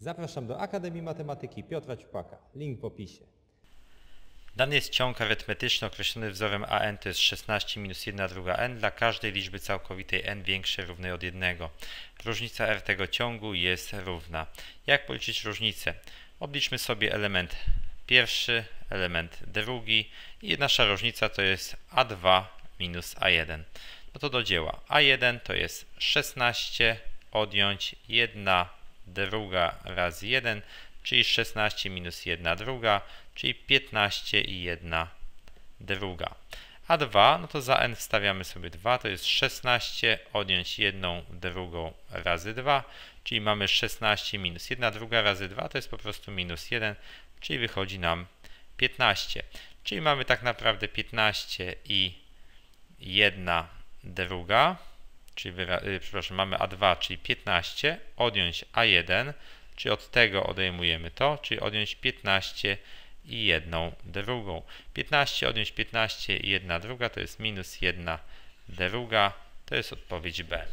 Zapraszam do Akademii Matematyki Piotra Ciupaka. Link w opisie. Dany jest ciąg arytmetyczny określony wzorem an to jest 16 minus 1 druga n dla każdej liczby całkowitej n większej równej od 1. Różnica r tego ciągu jest równa. Jak policzyć różnicę? Obliczmy sobie element pierwszy, element drugi i nasza różnica to jest a2 minus a1. No to do dzieła. a1 to jest 16 odjąć 1 druga razy 1, czyli 16 minus 1 druga, czyli 15 i 1 druga. A 2, no to za n wstawiamy sobie 2, to jest 16 odjąć 1 drugą razy 2, czyli mamy 16 minus 1 druga razy 2, to jest po prostu minus 1, czyli wychodzi nam 15. Czyli mamy tak naprawdę 15 i 1 druga, czyli y, przepraszam, mamy A2, czyli 15, odjąć A1, czyli od tego odejmujemy to, czyli odjąć 15 i jedną drugą. 15 odjąć 15 i jedna druga to jest minus 1 druga, to jest odpowiedź B.